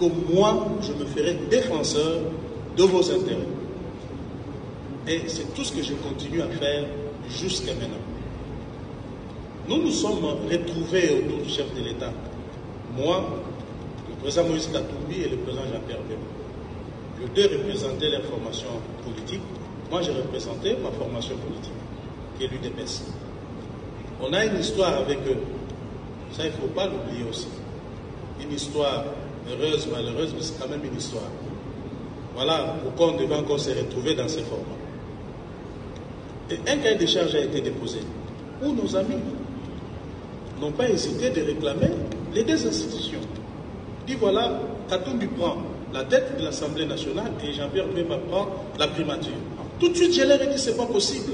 que moi, je me ferai défenseur de vos intérêts. Et c'est tout ce que je continue à faire jusqu'à maintenant. Nous nous sommes retrouvés autour du chef de l'État. Moi, le président Moïse Katumbi et le président Jean-Pierre Bemba. Les deux représentaient leur formation politique. Moi, j'ai représenté ma formation politique, qui est l'UDPS. On a une histoire avec eux. Ça, il ne faut pas l'oublier aussi. Une histoire heureuse, malheureuse, mais c'est quand même une histoire. Voilà pourquoi on devait encore se retrouver dans ces formats. Et un cahier de charge a été déposé, où nos amis n'ont pas hésité de réclamer les deux institutions. Dit voilà, Katumbi prend la tête de l'Assemblée nationale et Jean-Pierre Bemba prend la primature. Tout de suite, je leur ai dit c'est pas possible.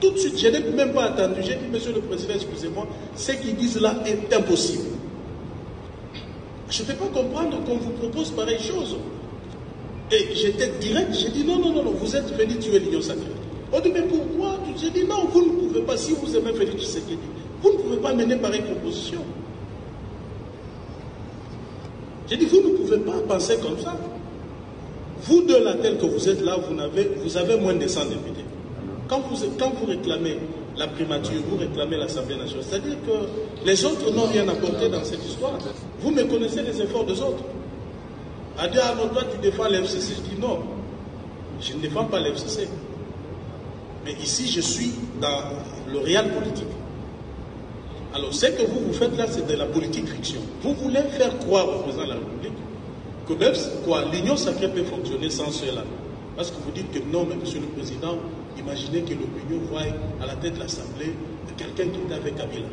Tout de suite, je n'ai même pas attendu. J'ai dit, Monsieur le Président, excusez-moi, ce qu'ils disent là est impossible. Je ne peux pas comprendre qu'on vous propose pareille chose. Et j'étais direct, j'ai dit non, non, non, non, vous êtes venu tuer l'Union sacrée. On dit mais pourquoi? J'ai dit non, vous ne pouvez pas, si vous aimez Félix Tshisekedi, vous ne pouvez pas mener pareille proposition. J'ai dit, vous ne pouvez pas penser comme ça. Vous deux là, tel que vous êtes là, vous avez, vous avez moins de 100 députés. Quand vous, quand vous réclamez la primature, vous réclamez l'Assemblée nationale, c'est-à-dire que les autres n'ont rien apporté dans cette histoire. Vous me connaissez les efforts des autres. À dire, non, toi tu défends l'FCC. Je dis non, je ne défends pas l'FCC. Mais ici, je suis dans le réel politique. Alors, ce que vous vous faites là, c'est de la politique fiction. Vous voulez faire croire au président de la République que l'union sacrée peut fonctionner sans cela. Parce que vous dites que non, mais monsieur le président, imaginez que l'opinion voit à la tête de l'Assemblée quelqu'un qui est avec Kabila.